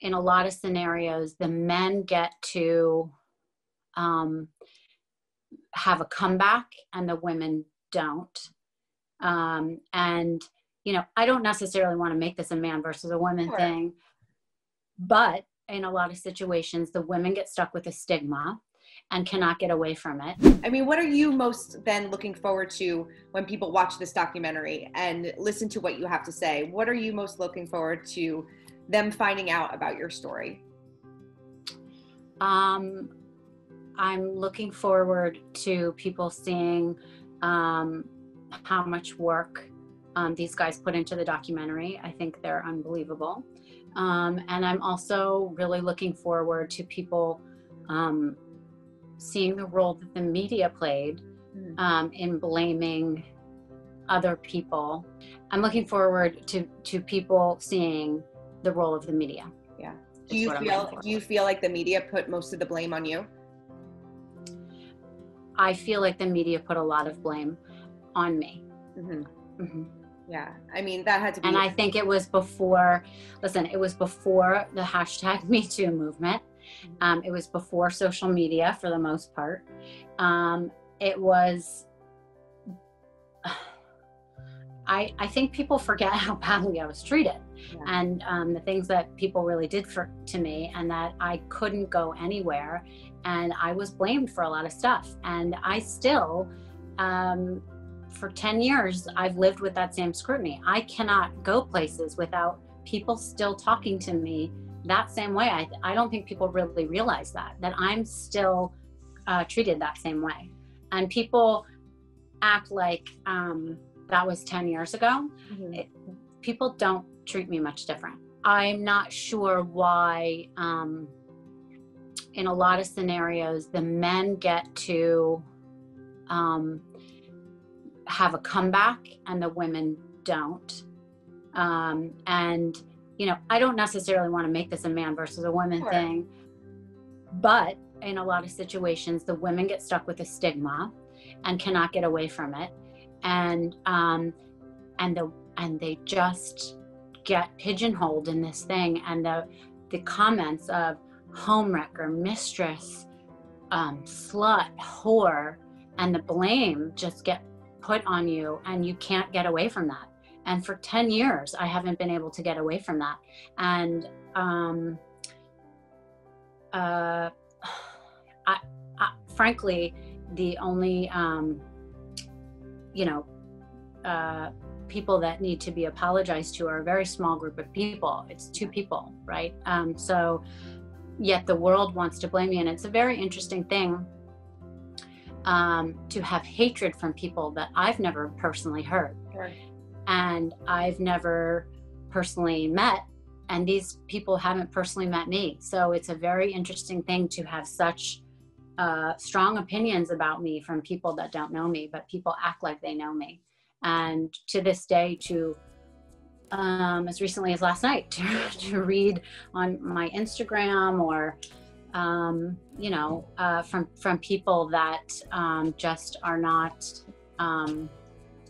in a lot of scenarios, the men get to um, have a comeback and the women don't. Um, and, you know, I don't necessarily want to make this a man versus a woman sure. thing, but in a lot of situations, the women get stuck with a stigma and cannot get away from it. I mean, what are you most then looking forward to when people watch this documentary and listen to what you have to say? What are you most looking forward to them finding out about your story? Um, I'm looking forward to people seeing um, how much work um, these guys put into the documentary. I think they're unbelievable. Um, and I'm also really looking forward to people um, seeing the role that the media played mm. um, in blaming other people. I'm looking forward to to people seeing the role of the media. Yeah. Do you feel do you feel like the media put most of the blame on you? I feel like the media put a lot of blame on me. Mm-hmm. Mm-hmm. Yeah, I mean that had to be. And I think it was before. Listen, it was before the hashtag Me Too movement. Um, it was before social media for the most part. Um, it was. I, I think people forget how badly I was treated yeah. and um, the things that people really did for to me and that I couldn't go anywhere and I was blamed for a lot of stuff and I still um, for 10 years I've lived with that same scrutiny. I cannot go places without people still talking to me that same way. I, I don't think people really realize that, that I'm still uh, treated that same way. And people act like um, that was 10 years ago. Mm-hmm. It, people don't treat me much different. I'm not sure why, um, in a lot of scenarios, the men get to um, have a comeback and the women don't. Um, and you know, I don't necessarily want to make this a man versus a woman sure. thing, but in a lot of situations, the women get stuck with a stigma and cannot get away from it, and um, and the and they just get pigeonholed in this thing, and the the comments of homewrecker, mistress, um, slut, whore, and the blame just get put on you, and you can't get away from that and for 10 years i haven't been able to get away from that. And um, uh, I, I, frankly the only um, you know uh, people that need to be apologized to are a very small group of people. It's two people right? Um, so yet the world wants to blame me. And it's a very interesting thing um, to have hatred from people that i've never personally heard right and I've never personally met, and these people haven't personally met me. So it's a very interesting thing to have such uh, strong opinions about me from people that don't know me, but people act like they know me. And to this day, to um, as recently as last night, to, to read on my Instagram or um, you know, uh, from from people that um, just are not um,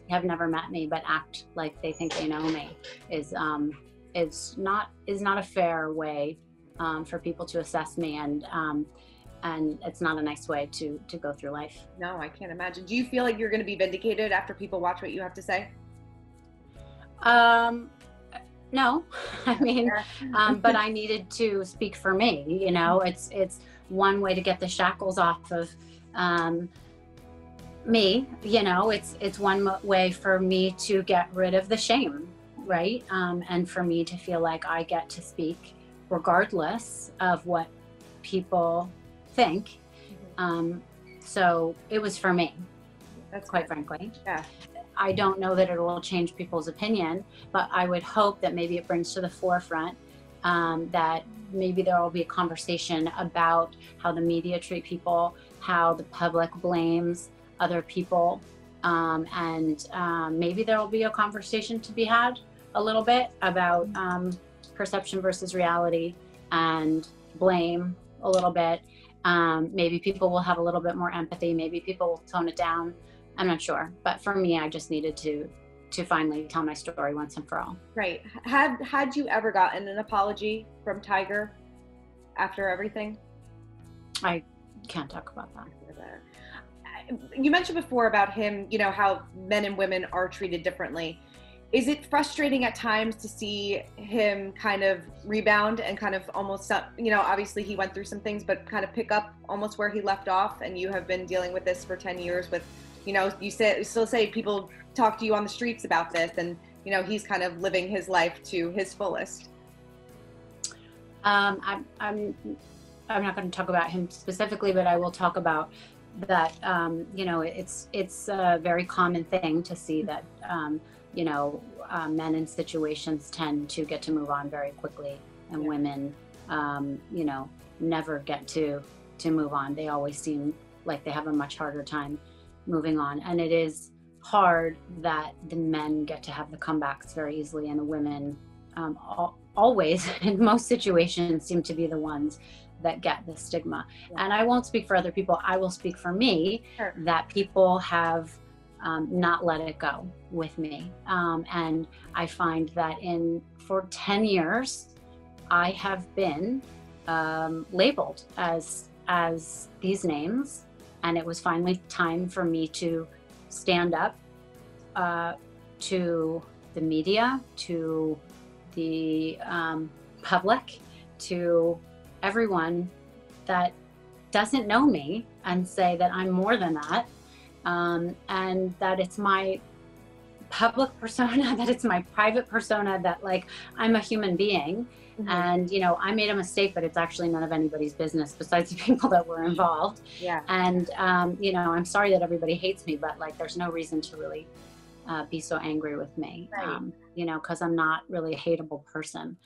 have never met me but act like they think they know me is um, is not is not a fair way um, for people to assess me and um, and it's not a nice way to to go through life. No, I can't imagine. Do you feel like you're going to be vindicated after people watch what you have to say? Um, no, I mean, um, but I needed to speak for me. You know, it's it's one way to get the shackles off of um, me you know it's it's one way for me to get rid of the shame right? Um, and for me to feel like i get to speak regardless of what people think. Mm-hmm. um, so it was for me that's quite frankly. Yeah. I don't know that it will change people's opinion but i would hope that maybe it brings to the forefront um, that maybe there will be a conversation about how the media treat people how the public blames other people. Um, and um, maybe there will be a conversation to be had a little bit about um, perception versus reality and blame a little bit. Um, maybe people will have a little bit more empathy. Maybe people will tone it down. I'm not sure. But for me, I just needed to to finally tell my story once and for all. Right. Had had you ever gotten an apology from Tiger after everything? I can't talk about that. You mentioned before about him, you know, how men and women are treated differently. Is it frustrating at times to see him kind of rebound and kind of almost, you know, obviously he went through some things, but kind of pick up almost where he left off? And you have been dealing with this for 10 years with, you know, you say, still say people talk to you on the streets about this and, you know, he's kind of living his life to his fullest. Um, I'm, I'm I'm not going to talk about him specifically, but I will talk about that. Um, you know, it's it's a very common thing to see that um, you know uh, men in situations tend to get to move on very quickly, and yeah. women, um, you know, never get to to move on. They always seem like they have a much harder time moving on, and it is hard that the men get to have the comebacks very easily, and the women um, always in most situations seem to be the ones that get the stigma. Yeah. And I won't speak for other people, I will speak for me sure. that people have um, not let it go with me. Um, and I find that in for 10 years, I have been um, labeled as as these names, and it was finally time for me to stand up uh, to the media, to the um, public, to everyone that doesn't know me and say that I'm more than that, um, and that it's my public persona, that it's my private persona, that like I'm a human being. Mm-hmm. And you know, I made a mistake, but it's actually none of anybody's business besides the people that were involved. Yeah. And um, you know, I'm sorry that everybody hates me, but like, there's no reason to really uh, be so angry with me. Right. Um, you know, because I'm not really a hateable person.